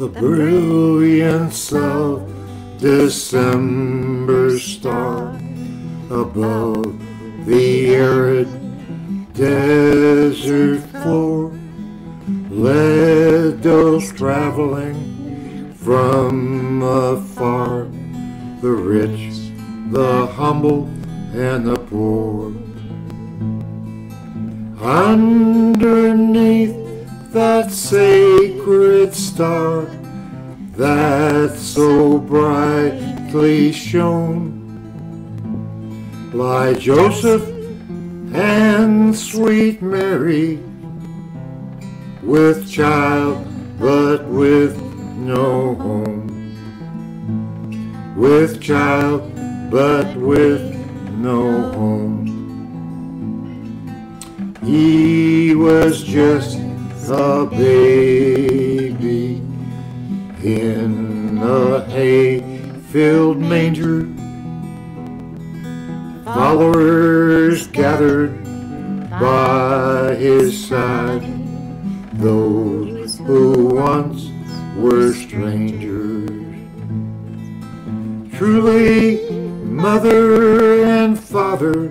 The brilliance of December star above the arid desert floor led those traveling from afar, the rich, the humble, and the poor. Underneath that sacred star that so brightly shone, lie Joseph and sweet Mary with child but with no home. With child but with no home. He was just a baby in a hay-filled manger. Followers gathered by his side, those who once were strangers. Truly, mother and father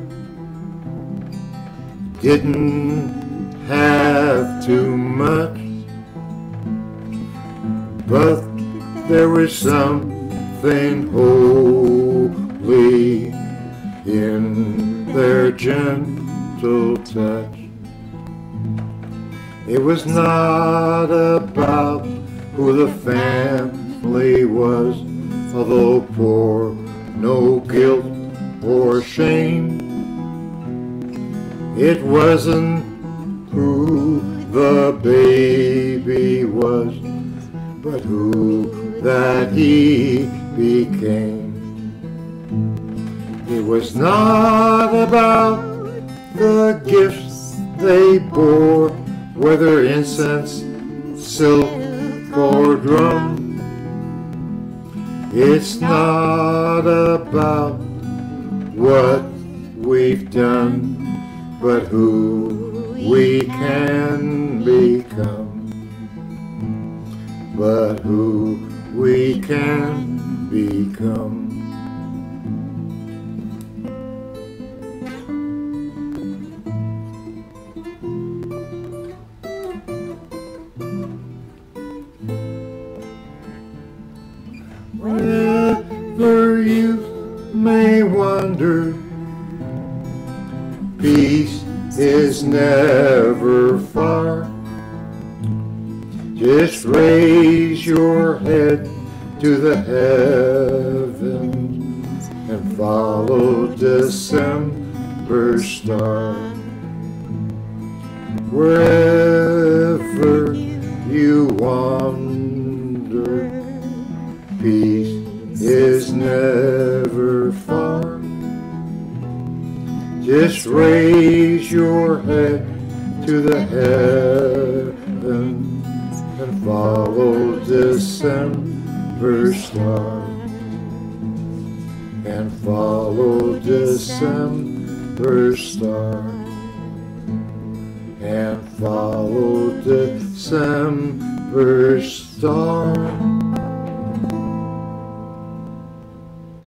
didn't have too much, but there was something holy in their gentle touch. It was not about who the family was, although poor, no guilt or shame. It wasn't who the baby was, but who that he became. It was not about the gifts they bore, whether incense, silk, or drum. It's not about what we've done, but who we can become. But who we can become. Wherever you may wander, peace is never far. Just raise your head to the heavens and follow December star. Wherever you wander, peace is never far. Just raise your head to the heavens And follow December star. And follow December star.